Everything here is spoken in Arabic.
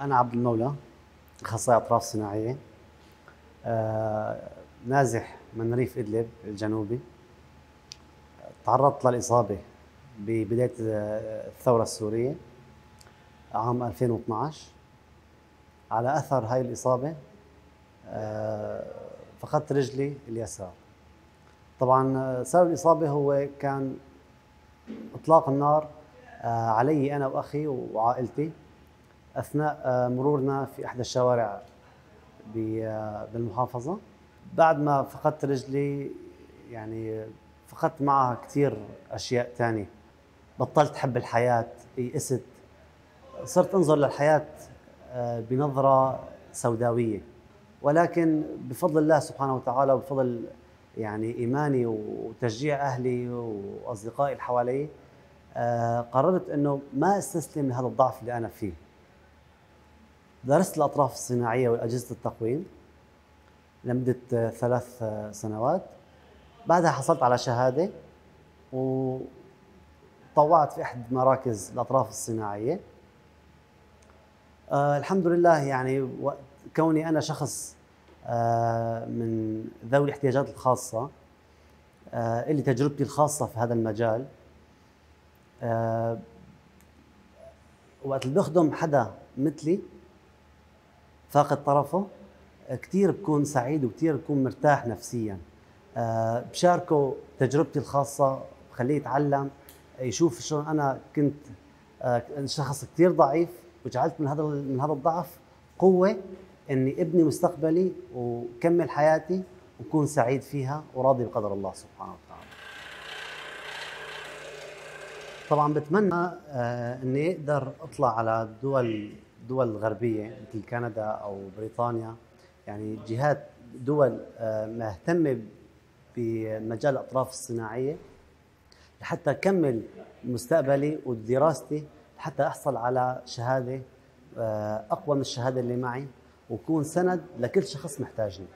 أنا عبد المولى أخصائي أطراف صناعية آه، نازح من ريف إدلب الجنوبي. تعرضت للإصابة ببداية الثورة السورية عام 2012 على أثر هاي الإصابة آه، فقدت رجلي اليسار. طبعا سبب الإصابة هو كان إطلاق النار علي أنا وأخي وعائلتي. أثناء آه، مرورنا في إحدى الشوارع آه، بالمحافظة. بعد ما فقدت رجلي يعني فقدت معها كثير أشياء ثانية بطلت أحب الحياة يئست. صرت أنظر للحياة آه، بنظرة سوداوية. ولكن بفضل الله سبحانه وتعالى وبفضل يعني إيماني وتشجيع أهلي وأصدقائي اللي حوالي قررت إنه ما أستسلم لهذا الضعف اللي أنا فيه. درست الأطراف الصناعية وأجهزة التقويم لمدة ثلاث سنوات. بعدها حصلت على شهادة وطوعت في إحدى مراكز الأطراف الصناعية. آه الحمد لله يعني كوني أنا شخص آه من ذوي الاحتياجات الخاصة آه اللي تجربتي الخاصة في هذا المجال. آه وقت اللي بخدم حدا مثلي فاقد طرفه كثير بكون سعيد وكثير بكون مرتاح نفسيا آه، بشاركه تجربتي الخاصة بخليه يتعلم يشوف شلون أنا كنت آه، شخص كثير ضعيف وجعلت من هذا من هذا الضعف قوة إني أبني مستقبلي وكمل حياتي وكون سعيد فيها وراضي بقدر الله سبحانه وتعالى. طبعا بتمنى آه، إني أقدر أطلع على دول الدول الغربيه مثل كندا أو بريطانيا يعني جهات دول آه، مهتمة بمجال الأطراف الصناعية لحتى اكمل مستقبلي ودراستي لحتى أحصل على شهادة آه، أقوى من الشهادة اللي معي وكون سند لكل شخص محتاجني.